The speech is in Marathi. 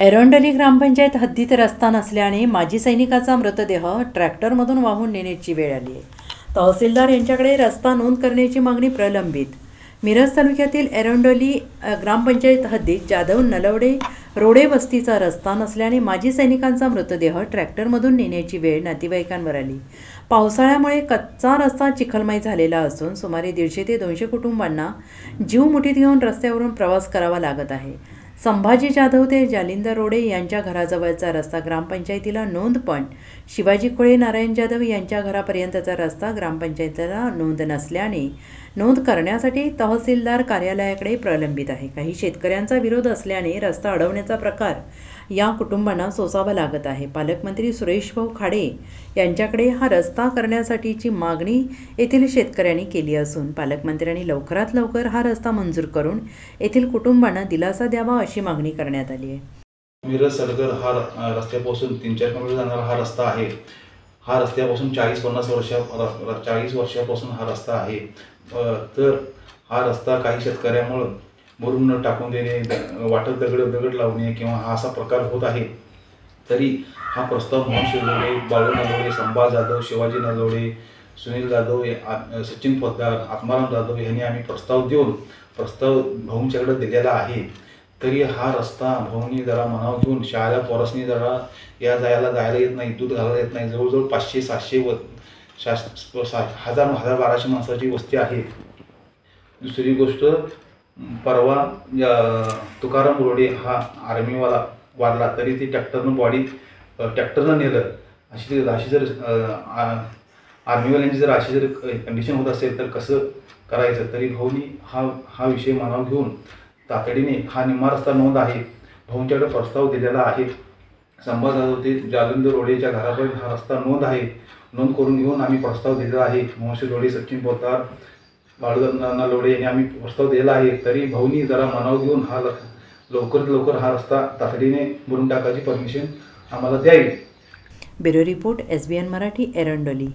एरोंडली ग्रामपंचायत हद्दीत रस्ता नसल्याने माजी सैनिकाचा मृतदेह ट्रॅक्टरमधून वाहून नेण्याची वेळ आली आहे. तहसीलदार यांच्याकडे रस्ता नोंद करण्याची मागणी प्रलंबित. मिरज तालुक्यातील एरोंडली ग्रामपंचायत हद्दीत जाधव नलवडे रोडे वस्तीचा रस्ता नसल्याने माजी सैनिकांचा मृतदेह ट्रॅक्टरमधून नेण्याची वेळ नातेवाईकांवर आली. पावसाळ्यामुळे कच्चा रस्ता चिखलमय झालेला असून सुमारे दीडशे ते दोनशे कुटुंबांना जीव मुठीत घेऊन रस्त्यावरून प्रवास करावा लागत आहे. संभाजी जाधव ते जालिंदर रोडे यांच्या घराजवळचा रस्ता ग्रामपंचायतीला नोंद पण. शिवाजी खोळे नारायण जाधव यांच्या घरापर्यंतचा रस्ता ग्रामपंचायतीला नोंद नसल्याने नोंद करण्यासाठी तहसीलदार कार्यालयाकडे प्रलंबित आहे. काही शेतकऱ्यांचा विरोध असल्याने रस्ता अडवण्याचा प्रकार या कुटुंबांना सोसावा लागत आहे. पालकमंत्री सुरेश भाऊ खाडे यांच्याकडे हा रस्ता करण्यासाठीची मागणी येथील शेतकऱ्यांनी केली असून पालकमंत्र्यांनी लवकरात लवकर हा रस्ता मंजूर करून येथील कुटुंबांना दिलासा द्यावा अशी मागणी करण्यात आली आहे. मिरज सलगर हा र- रस्त्यापासून तीन चार किलोमीटर जाणारा हा रस्ता आहे. हा रस्त्यापासून चाळीस पन्नास वर्षा चाळीस वर्षापासून हा रस्ता आहे. तर हा रस्ता काही शेतकऱ्यामुळं मरून न टाकून देणे द- वाटत दगड दगड लावणे किंवा हा असा प्रकार होत आहे. तरी हा प्रस्ताव मोहन शिवजोडे बाळू नजोडे संभा जाधव शिवाजी नजोडे सुनील जाधव सचिन पोद्दार आत्माराम जाधव यांनी आम्ही प्रस्ताव देऊन प्रस्ताव भाऊंच्याकडे दिलेला आहे. तरी हा रस्ता भाऊनी जरा मनाव घेऊन हो, शाळेला पोरसनी जरा या जायला जायला येत नाही दूध घालायला येत नाही. जवळजवळ पाचशे सातशे व शास हजार हजार बाराशे माणसाची वस्ती आहे. दुसरी गोष्ट परवा तुकाराम रोडे हा आर्मीवाला वारला तरी ती ट्रॅक्टरनं बॉडी ट्रॅक्टरनं नेलं. अशी अशी जर आ- आर्मीवाल्यांची जर अशी जर कंडिशन होत असेल तर कसं करायचं? तरी भाऊनी हा हा विषय मनावर घेऊन तातडीने हा निम्मा रस्ता नोंद आहे. भाऊंच्याकडे प्रस्ताव दिलेला आहे. संभा जाधव ते जालिंदर रोडेच्या घरापर्यंत हा रस्ता नोंद आहे. नोंद करून घेऊन आम्ही प्रस्ताव दिलेला आहे. मोहशी लोडे सचिन पोतार बाळूदांना लोडे यांनी आम्ही प्रस्ताव दिला आहे. तरी भाऊनी जरा मनावर घेऊन हा लवकरात लवकर हा रस्ता तातडीने भरून टाकायची परमिशन आम्हाला द्यावी. Bureau report S B N Marathi Erandoli.